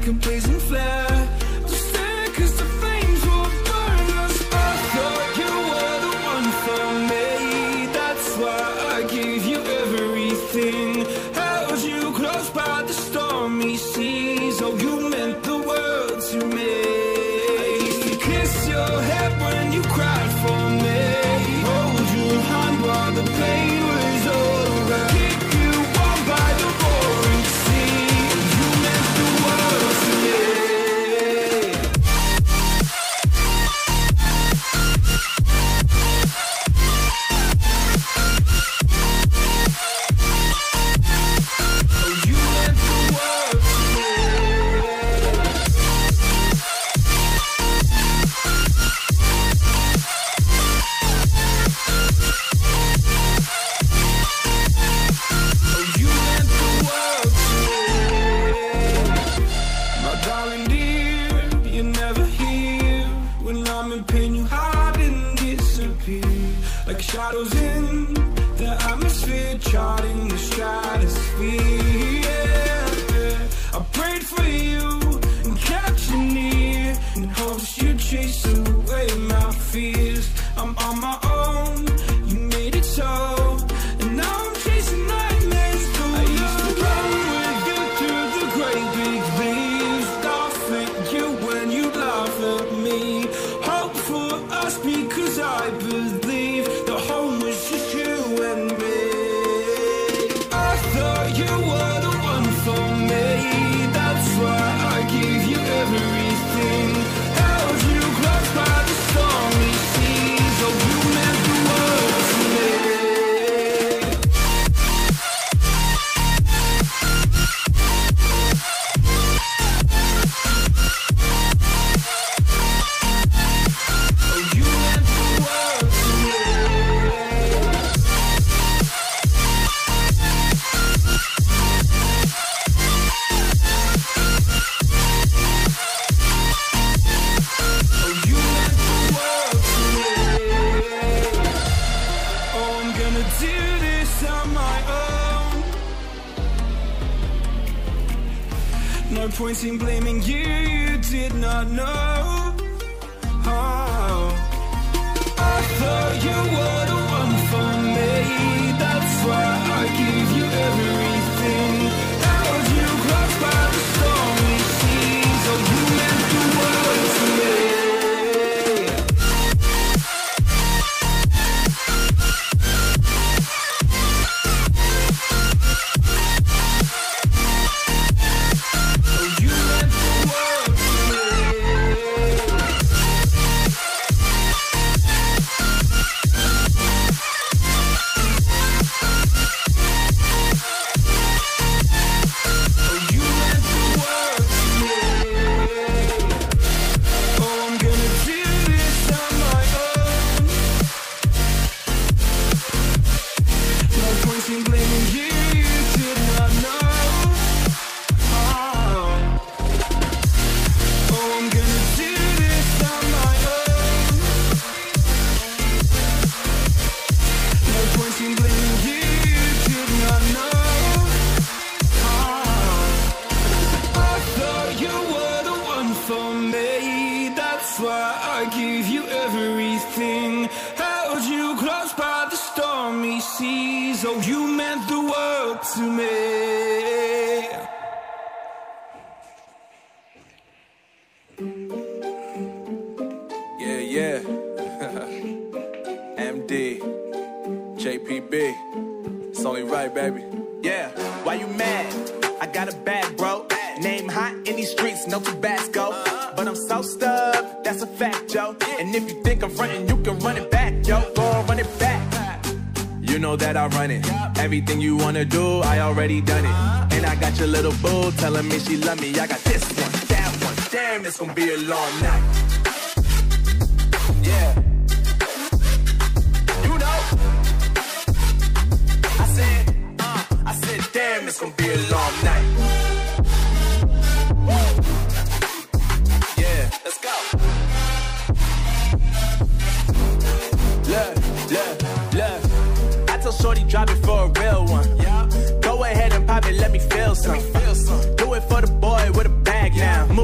like a blazing flare streets. guilty, blaming you, you did not know. Yeah, yeah. MD, JPB. It's only right, baby. Yeah, why you mad? I got a bad bro. Name hot in these streets, no Tabasco. But I'm so stubbed, that's a fact, yo. And if you think I'm running, you can run it back, yo. Go run it back. You know that I run it. Everything you wanna do, I already done it. And I got your little boo telling me she love me. I got this one, that one. Damn, it's gonna be a long night. Yeah.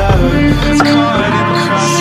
it's caught in